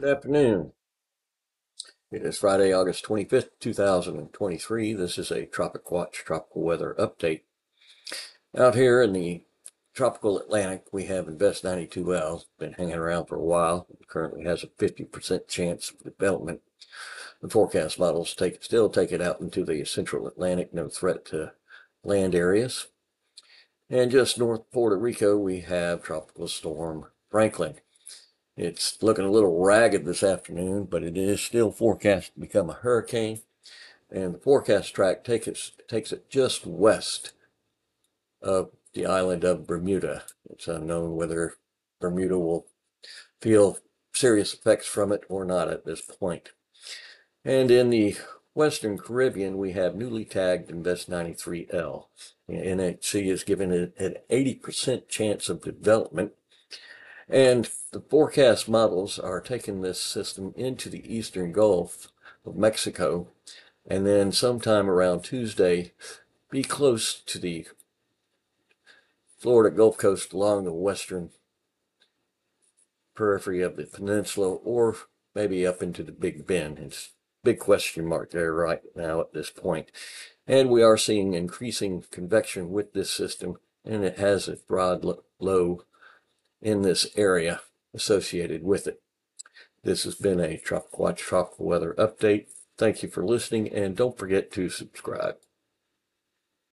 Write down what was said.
Good afternoon. It is Friday, August 25th, 2023. This is a Tropic Watch tropical weather update. Out here in the tropical Atlantic, we have Invest 92L. Been hanging around for a while. Currently has a 50% chance of development. The forecast models take still take it out into the central Atlantic, no threat to land areas. And just north of Puerto Rico, we have Tropical Storm Franklin. It's looking a little ragged this afternoon, but it is still forecast to become a hurricane. And the forecast track take it, takes it just west of the island of Bermuda. It's unknown whether Bermuda will feel serious effects from it or not at this point. And in the Western Caribbean, we have newly tagged Invest 93L. NHC is given it an 80% chance of development and the forecast models are taking this system into the eastern Gulf of Mexico, and then sometime around Tuesday, be close to the Florida Gulf Coast along the western periphery of the peninsula, or maybe up into the Big Bend. It's big question mark there right now at this point. And we are seeing increasing convection with this system, and it has a broad low in this area associated with it. This has been a Tropical Watch Tropical Weather Update. Thank you for listening, and don't forget to subscribe.